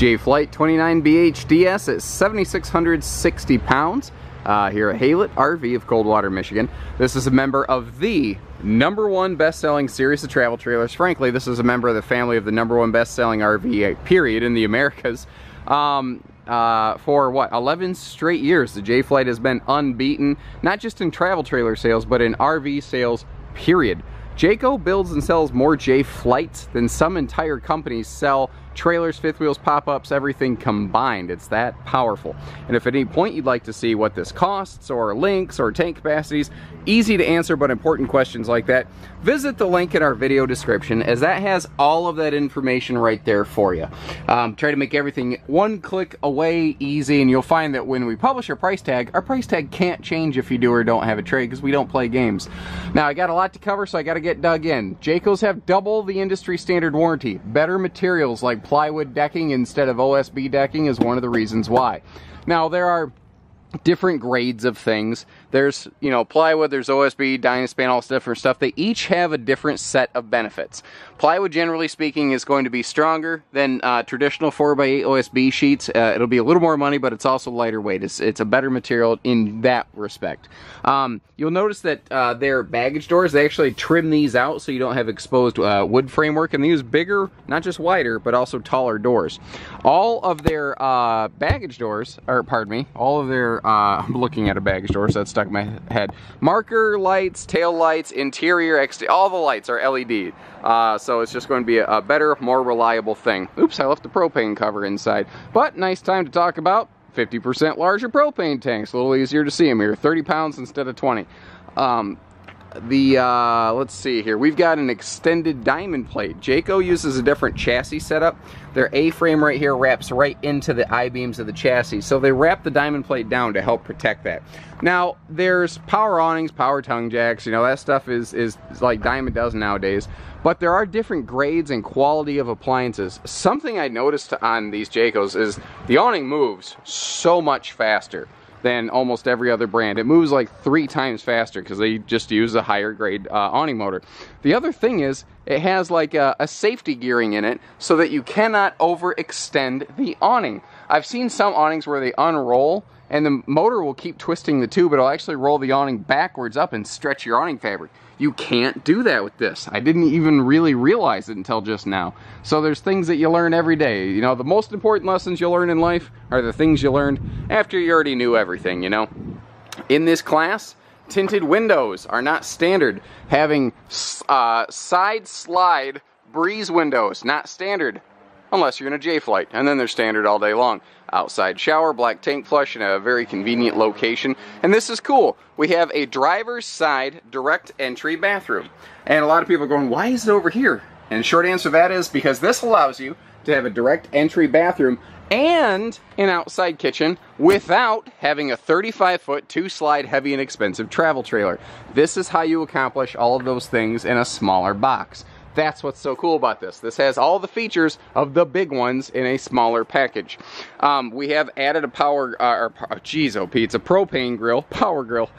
Jay Flight 29BHDS at 7,660 pounds uh, here at Haylett RV of Coldwater, Michigan. This is a member of the number one best-selling series of travel trailers. Frankly, this is a member of the family of the number one best-selling RV period in the Americas. Um, uh, for what 11 straight years the Jay Flight has been unbeaten not just in travel trailer sales but in RV sales period Jayco builds and sells more Jay Flights than some entire companies sell trailers, fifth wheels, pop-ups, everything combined. It's that powerful. And if at any point you'd like to see what this costs or links or tank capacities, easy to answer but important questions like that, visit the link in our video description as that has all of that information right there for you. Um, try to make everything one click away easy and you'll find that when we publish our price tag, our price tag can't change if you do or don't have a trade because we don't play games. Now I got a lot to cover so I got to get dug in. Jaycos have double the industry standard warranty, better materials like plywood decking instead of OSB decking is one of the reasons why. Now there are different grades of things. There's, you know, plywood, there's OSB, Dynaspan, all different stuff. They each have a different set of benefits. Plywood, generally speaking, is going to be stronger than uh, traditional 4x8 OSB sheets. Uh, it'll be a little more money, but it's also lighter weight. It's, it's a better material in that respect. Um, you'll notice that uh, their baggage doors, they actually trim these out so you don't have exposed uh, wood framework, and they use bigger, not just wider, but also taller doors. All of their uh, baggage doors, or pardon me, all of their, uh, I'm looking at a baggage door, so that's stuck in my head. Marker lights, tail lights, interior, exterior, all the lights are LED. Uh, so it's just going to be a, a better, more reliable thing. Oops, I left the propane cover inside. But nice time to talk about 50% larger propane tanks. A little easier to see them here. 30 pounds instead of 20. Um, the, uh, let's see here, we've got an extended diamond plate. Jayco uses a different chassis setup. Their A-frame right here wraps right into the I-beams of the chassis. So they wrap the diamond plate down to help protect that. Now, there's power awnings, power tongue jacks, you know, that stuff is, is like Diamond does nowadays. But there are different grades and quality of appliances. Something I noticed on these Jaycos is the awning moves so much faster than almost every other brand. It moves like three times faster because they just use a higher grade uh, awning motor. The other thing is it has like a, a safety gearing in it so that you cannot overextend the awning. I've seen some awnings where they unroll and the motor will keep twisting the tube. It'll actually roll the awning backwards up and stretch your awning fabric. You can't do that with this. I didn't even really realize it until just now. So there's things that you learn every day. You know, the most important lessons you learn in life are the things you learned after you already knew everything, you know? In this class, tinted windows are not standard. Having uh, side slide breeze windows, not standard unless you're in a Jay Flight, and then they're standard all day long. Outside shower, black tank flush in a very convenient location, and this is cool. We have a driver's side direct entry bathroom. And a lot of people are going, why is it over here? And short answer to that is because this allows you to have a direct entry bathroom and an outside kitchen without having a 35 foot two slide heavy and expensive travel trailer. This is how you accomplish all of those things in a smaller box. That's what's so cool about this. This has all the features of the big ones in a smaller package. Um, we have added a power, uh, or, oh, geez, oh Pete, it's a propane grill, power grill.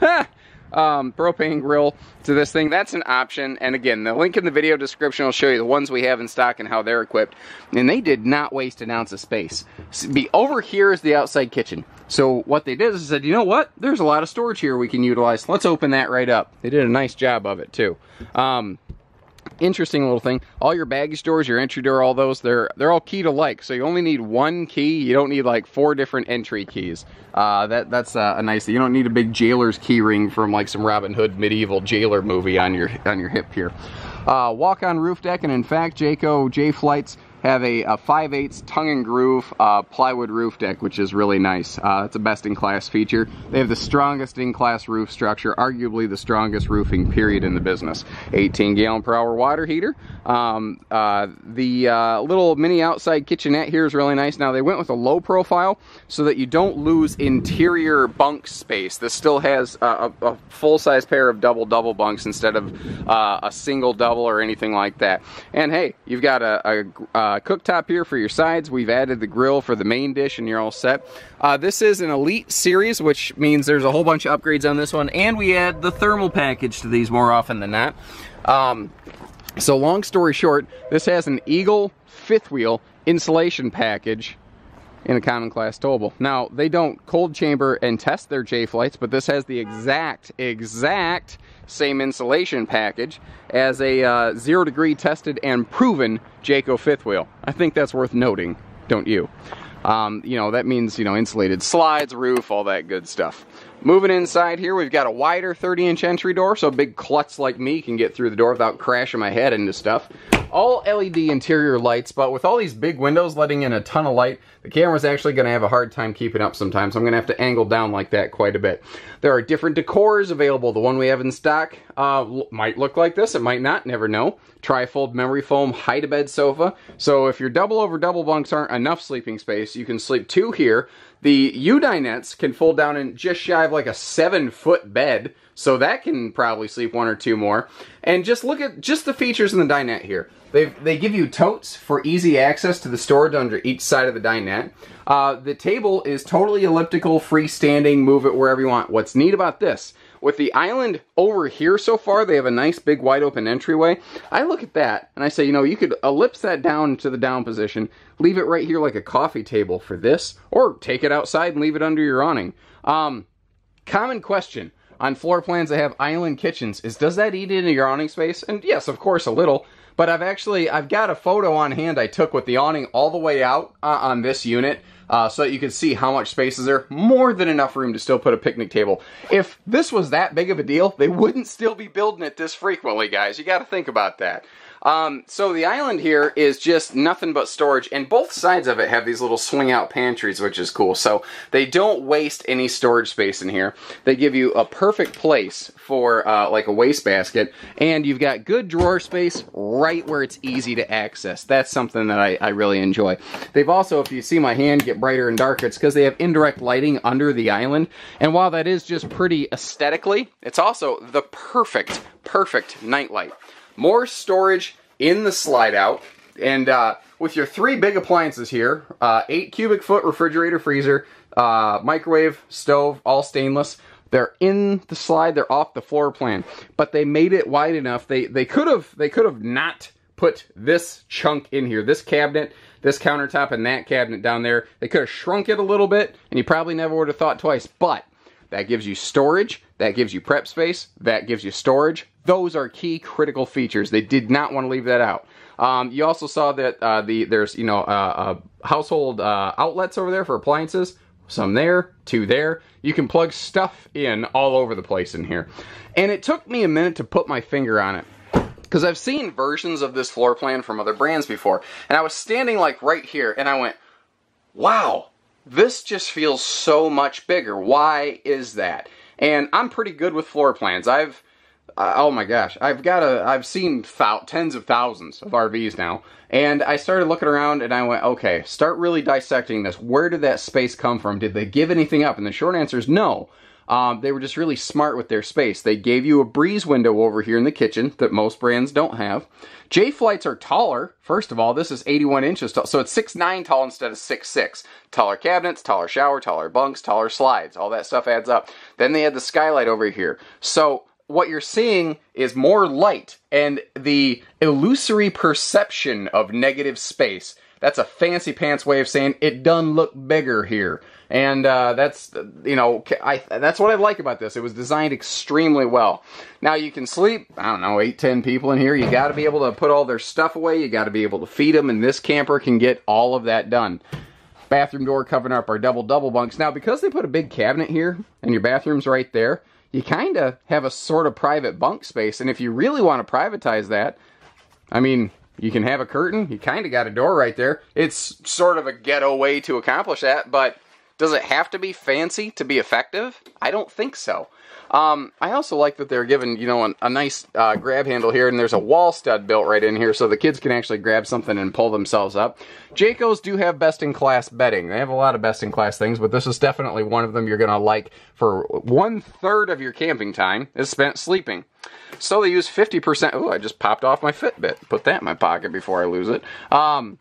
Um, propane grill to this thing. That's an option. And again, the link in the video description will show you the ones we have in stock and how they're equipped. And they did not waste an ounce of space. Be over here is the outside kitchen. So what they did is they said, you know what? There's a lot of storage here we can utilize. Let's open that right up. They did a nice job of it too. Um, interesting little thing. All your baggage doors, your entry door, all those, they're they're all key to like. So you only need one key. You don't need like four different entry keys. Uh, that that's uh, a nice. You don't need a big jailer's key ring from like some Robin Hood medieval jailer movie on your on your hip here. Uh, walk on roof deck, and in fact, Jayco Jay Flights have a, a 5 8 tongue and groove uh, plywood roof deck, which is really nice. Uh, it's a best in class feature. They have the strongest in class roof structure, arguably the strongest roofing period in the business. 18 gallon per hour water heater. Um, uh, the uh, little mini outside kitchenette here is really nice. Now they went with a low profile so that you don't lose interior bunk space. This still has a, a full size pair of double double bunks instead of uh, a single double or anything like that. And hey, you've got a, a, a uh, cooktop here for your sides. We've added the grill for the main dish and you're all set. Uh, this is an Elite Series, which means there's a whole bunch of upgrades on this one. And we add the thermal package to these more often than not. Um, so long story short, this has an Eagle fifth wheel insulation package in a common class towable. Now, they don't cold chamber and test their Jay Flights, but this has the exact, exact same insulation package as a uh, zero degree tested and proven Jayco fifth wheel. I think that's worth noting, don't you? Um, you know, that means, you know, insulated slides, roof, all that good stuff. Moving inside here, we've got a wider 30 inch entry door, so big klutz like me can get through the door without crashing my head into stuff. All LED interior lights, but with all these big windows letting in a ton of light, the camera's actually going to have a hard time keeping up sometimes. I'm going to have to angle down like that quite a bit. There are different decors available. The one we have in stock uh, might look like this. It might not. Never know. Trifold memory foam hide-a-bed sofa. So if your double over double bunks aren't enough sleeping space, you can sleep two here. The U-dinettes can fold down in just shy of like a seven foot bed. So that can probably sleep one or two more. And just look at just the features in the dinette here. They they give you totes for easy access to the storage under each side of the dinette. Uh, the table is totally elliptical, freestanding, move it wherever you want. What's neat about this, with the island over here so far, they have a nice big wide open entryway. I look at that and I say, you know, you could ellipse that down to the down position, leave it right here like a coffee table for this, or take it outside and leave it under your awning. Um, common question on floor plans that have island kitchens is does that eat into your awning space? And yes, of course, a little. But I've actually, I've got a photo on hand I took with the awning all the way out uh, on this unit uh, so that you can see how much space is there. More than enough room to still put a picnic table. If this was that big of a deal, they wouldn't still be building it this frequently, guys. You got to think about that. Um, so the island here is just nothing but storage, and both sides of it have these little swing out pantries, which is cool. So they don't waste any storage space in here. They give you a perfect place for uh, like a wastebasket, and you've got good drawer space right where it's easy to access. That's something that I, I really enjoy. They've also, if you see my hand get brighter and darker, it's because they have indirect lighting under the island, and while that is just pretty aesthetically, it's also the perfect, perfect nightlight. More storage in the slide out. And uh, with your three big appliances here, uh, 8 cubic foot refrigerator, freezer, uh, microwave, stove, all stainless. They're in the slide, they're off the floor plan. But they made it wide enough. They they could have they could have not put this chunk in here, this cabinet, this countertop, and that cabinet down there. They could have shrunk it a little bit, and you probably never would have thought twice. But that gives you storage, that gives you prep space, that gives you storage. Those are key critical features. They did not want to leave that out. Um, you also saw that uh, the there's you know uh, uh, household uh, outlets over there for appliances. Some there, two there. You can plug stuff in all over the place in here. And it took me a minute to put my finger on it because I've seen versions of this floor plan from other brands before. And I was standing like right here and I went, wow, this just feels so much bigger. Why is that? And I'm pretty good with floor plans. I've, oh my gosh, I've got a, I've seen tens of thousands of RVs now. And I started looking around and I went, okay, start really dissecting this. Where did that space come from? Did they give anything up? And the short answer is no. Um, they were just really smart with their space. They gave you a breeze window over here in the kitchen that most brands don't have. Jay Flights are taller. First of all, this is 81 inches tall, so it's 6'9 tall instead of 6'6. Taller cabinets, taller shower, taller bunks, taller slides. All that stuff adds up. Then they had the skylight over here. So what you're seeing is more light and the illusory perception of negative space. That's a fancy pants way of saying it doesn't look bigger here. And uh, that's, you know, I, that's what I like about this. It was designed extremely well. Now you can sleep, I don't know, eight, ten people in here. You got to be able to put all their stuff away. You got to be able to feed them, and this camper can get all of that done. Bathroom door covering up our double double bunks. Now, because they put a big cabinet here, and your bathroom's right there, you kind of have a sort of private bunk space. And if you really want to privatize that, I mean, you can have a curtain. You kind of got a door right there. It's sort of a ghetto way to accomplish that, but does it have to be fancy to be effective? I don't think so. Um, I also like that they're given, you know, a, a nice uh, grab handle here, and there's a wall stud built right in here so the kids can actually grab something and pull themselves up. Jayco's do have best-in-class bedding. They have a lot of best-in-class things, but this is definitely one of them you're going to like for one-third of your camping time is spent sleeping. So they use 50%. Oh, I just popped off my Fitbit. Put that in my pocket before I lose it. Um,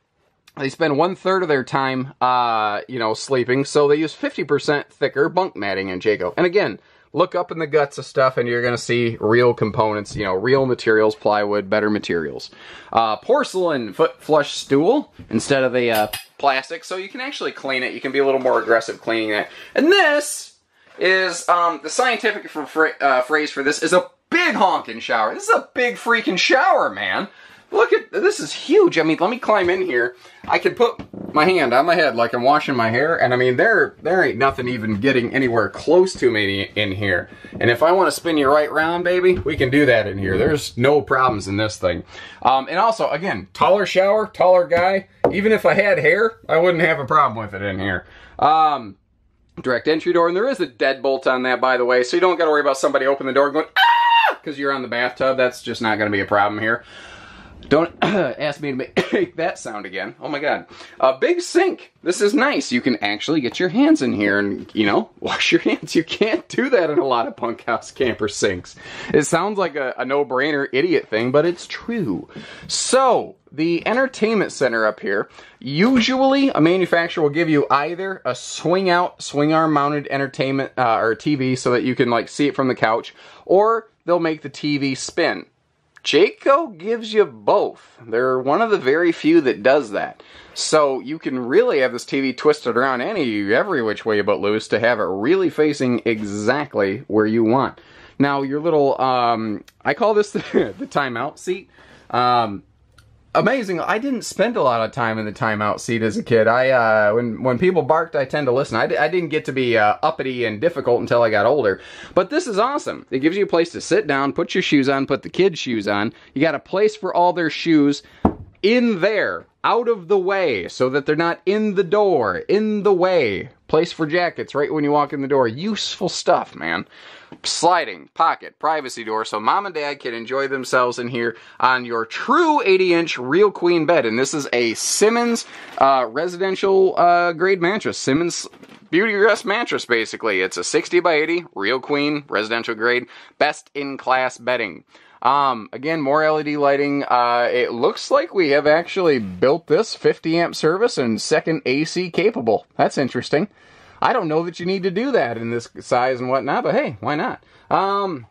they spend one third of their time, uh, you know, sleeping, so they use 50% thicker bunk matting in Jayco. And again, look up in the guts of stuff and you're going to see real components, you know, real materials, plywood, better materials. Uh, porcelain foot flush stool instead of the uh, plastic, so you can actually clean it. You can be a little more aggressive cleaning it. And this is, um, the scientific for, uh, phrase for this is a big honking shower. This is a big freaking shower, man. Look at, this is huge. I mean, let me climb in here. I can put my hand on my head like I'm washing my hair, and I mean, there, there ain't nothing even getting anywhere close to me in here. And if I want to spin you right round, baby, we can do that in here. There's no problems in this thing. Um, and also, again, taller shower, taller guy. Even if I had hair, I wouldn't have a problem with it in here. Um, direct entry door, and there is a deadbolt on that, by the way, so you don't got to worry about somebody opening the door going, ah, because you're on the bathtub. That's just not going to be a problem here. Don't ask me to make that sound again. Oh my god. A big sink. This is nice. You can actually get your hands in here and, you know, wash your hands. You can't do that in a lot of bunkhouse camper sinks. It sounds like a, a no-brainer idiot thing, but it's true. So, the entertainment center up here, usually a manufacturer will give you either a swing out, swing arm mounted entertainment uh, or TV so that you can like see it from the couch, or they'll make the TV spin. Jayco gives you both. They're one of the very few that does that. So you can really have this TV twisted around any every which way but loose to have it really facing exactly where you want. Now your little um, I call this the, the timeout seat. Um, amazing. I didn't spend a lot of time in the timeout seat as a kid. I uh, when when people barked, I tend to listen. I d- I didn't get to be uh, uppity and difficult until I got older. But this is awesome. It gives you a place to sit down, put your shoes on, put the kids' shoes on. You got a place for all their shoes in there, out of the way, so that they're not in the door, in the way. Place for jackets right when you walk in the door. Useful stuff, man. Sliding pocket privacy door so mom and dad can enjoy themselves in here on your true 80 inch real queen bed. And this is a simmons uh, residential uh, grade mattress. Simmons Beautyrest mattress basically it's a 60 by 80 real queen residential grade best in class bedding um, again, more LED lighting. Uh, it looks like we have actually built this 50 amp service and second AC capable. That's interesting. I don't know that you need to do that in this size and whatnot, but hey, why not? Um,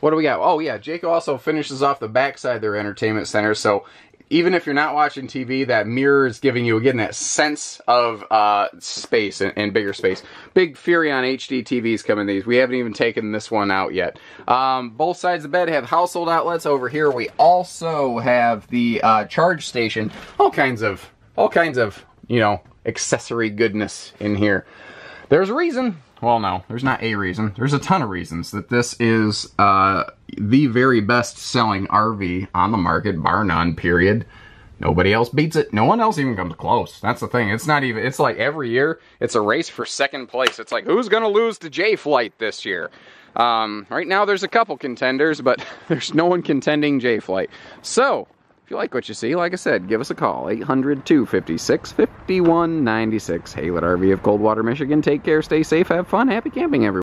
what do we got? Oh yeah, Jayco also finishes off the backside of their entertainment center, so even if you're not watching TV, that mirror is giving you again that sense of uh, space and, and, bigger space. Big Furrion HD TVs come in these. We haven't even taken this one out yet. Um, both sides of the bed have household outlets. Over here, we also have the uh, charge station. All kinds of, all kinds of, you know, accessory goodness in here. There's a reason. Well, no, there's not a reason. There's a ton of reasons that this is uh, the very best selling RV on the market, bar none, period. Nobody else beats it. No one else even comes close. That's the thing. It's not even, it's like every year, it's a race for second place. It's like, who's going to lose to Jay Flight this year? Um, right now, there's a couple contenders, but there's no one contending Jay Flight. So, if you like what you see, like I said, give us a call, 800-256-5196. Haylett RV of Coldwater, Michigan. Take care, stay safe, have fun, happy camping, everyone.